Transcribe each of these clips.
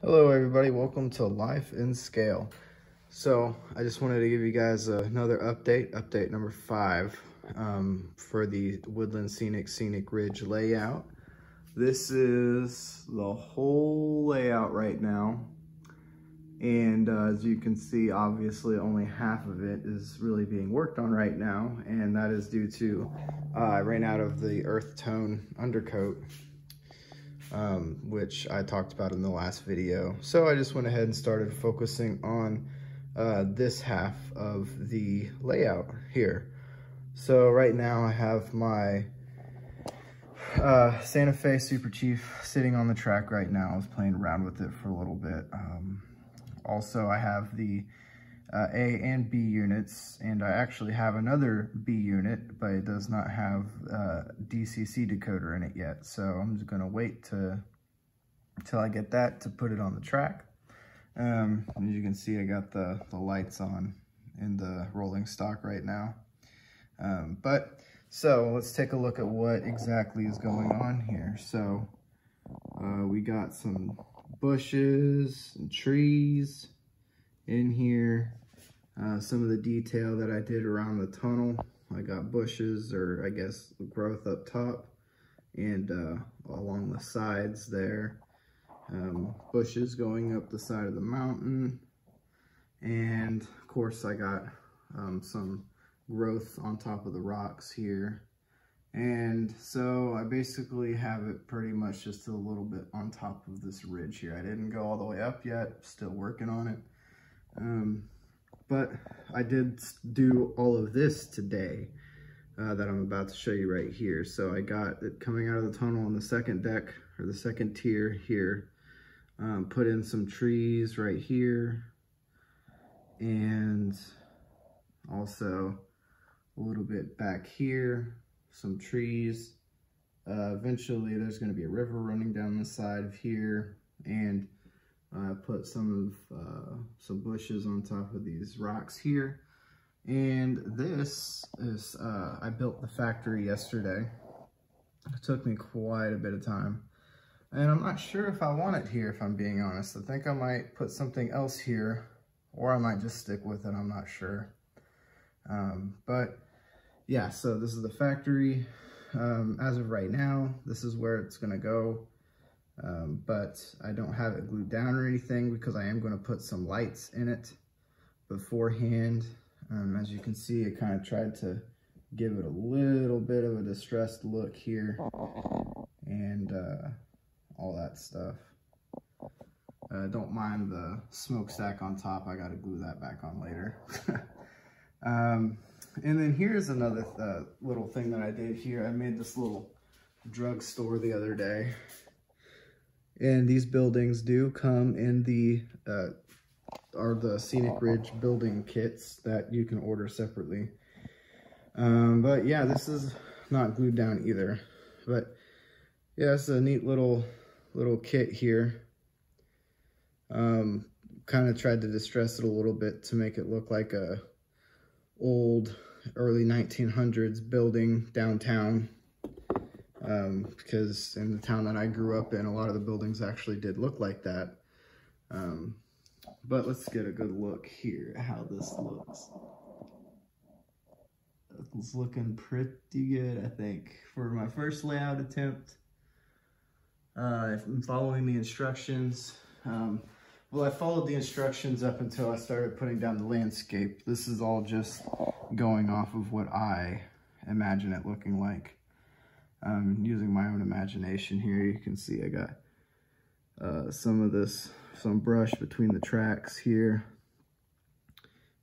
Hello everybody, welcome to Life N Scale. So I just wanted to give you guys another update, update number five um, for the Woodland Scenic Scenic Ridge layout. This is the whole layout right now. And uh, as you can see, obviously only half of it is really being worked on right now. And that is due to uh, I ran out of the earth tone undercoat um, which I talked about in the last video. So I just went ahead and started focusing on uh, this half of the layout here. So right now I have my uh, Santa Fe Super Chief sitting on the track right now. I was playing around with it for a little bit. Um, also, I have the uh, A and B units, and I actually have another B unit, but it does not have uh, DCC decoder in it yet. So I'm just gonna wait to until I get that to put it on the track. Um, as you can see, I got the, the lights on in the rolling stock right now. Um, but so let's take a look at what exactly is going on here. So uh, we got some bushes and trees in here. Uh, some of the detail that I did around the tunnel. I got bushes or I guess growth up top and uh, along the sides there. Um, bushes going up the side of the mountain. And of course I got um, some growth on top of the rocks here. And so I basically have it pretty much just a little bit on top of this ridge here. I didn't go all the way up yet, still working on it. Um, but I did do all of this today uh, that I'm about to show you right here. So I got it coming out of the tunnel on the second deck or the second tier here. Um, put in some trees right here and also a little bit back here, some trees. Uh, eventually there's going to be a river running down the side of here and I put some of uh, some bushes on top of these rocks here. And this is, uh, I built the factory yesterday. It took me quite a bit of time. And I'm not sure if I want it here, if I'm being honest. I think I might put something else here, or I might just stick with it, I'm not sure. Um, but yeah, so this is the factory. Um, as of right now, this is where it's gonna go. Um, but I don't have it glued down or anything because I am going to put some lights in it beforehand. Um, as you can see, I kind of tried to give it a little bit of a distressed look here and uh, all that stuff. Uh, don't mind the smokestack on top. I got to glue that back on later. um, and then here's another th uh, little thing that I did here. I made this little drugstore the other day. And these buildings do come in the, uh, are the Scenic Ridge building kits that you can order separately. Um, but yeah, this is not glued down either. But yeah, it's a neat little, little kit here. Um, kind of tried to distress it a little bit to make it look like a old early 1900s building downtown um, because in the town that I grew up in, a lot of the buildings actually did look like that. Um, but let's get a good look here at how this looks. It's looking pretty good, I think. For my first layout attempt, uh, I'm following the instructions. Um, well, I followed the instructions up until I started putting down the landscape. This is all just going off of what I imagine it looking like. I'm using my own imagination here. You can see I got uh, some of this, some brush between the tracks here.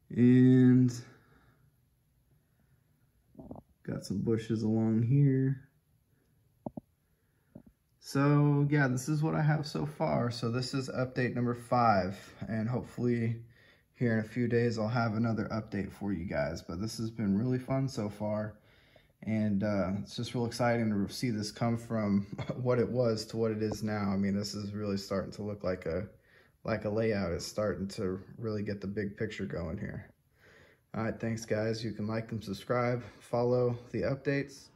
And got some bushes along here. So yeah, this is what I have so far. So this is update number five. And hopefully here in a few days, I'll have another update for you guys. But this has been really fun so far. And uh, it's just real exciting to see this come from what it was to what it is now. I mean, this is really starting to look like a like a layout. It's starting to really get the big picture going here. All right, thanks guys. You can like and subscribe, follow the updates,